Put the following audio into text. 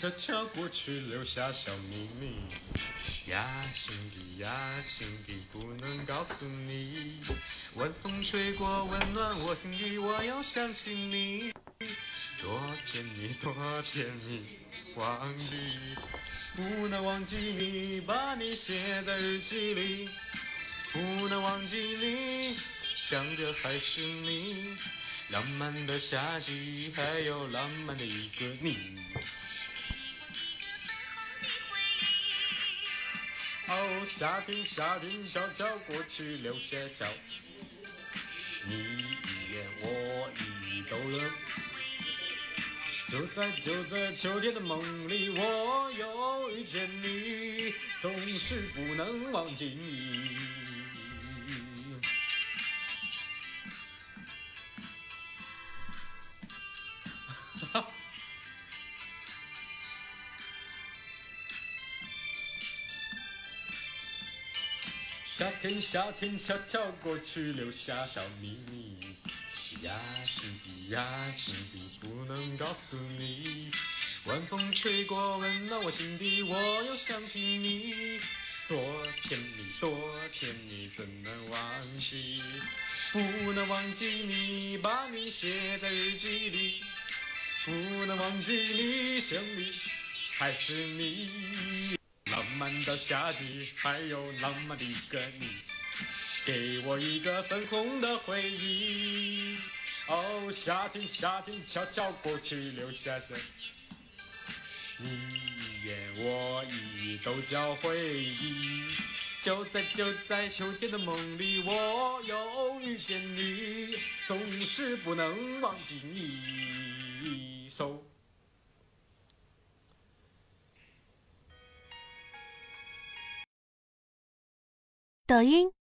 悄悄过去，留下小秘密。呀，心底呀，心底不能告诉你。晚风吹过，温暖我心底，我又想起你。多甜蜜，多甜蜜，忘记不能忘记你，把你写在日记里。不能忘记你，想的还是你。浪漫的夏季，还有浪漫的一个你。夏天，夏天悄悄过去，留下小你一言我一语都能。就在就在秋天的梦里，我又遇见你，总是不能忘记你。夏天，夏天悄悄过去，留下小秘密。呀，心底呀，心底不能告诉你。晚风吹过，温暖我心底，我又想起你。多甜蜜，多甜蜜，怎能忘记？不能忘记你，把你写在日记里。不能忘记你，心里还是你。浪漫的夏季，还有浪漫的一个你，给我一个粉红的回忆。哦，夏天，夏天悄悄过去，留下些你一言我一语都叫回忆。就在就在秋天的梦里，我又遇见你，总是不能忘记你。手。抖音。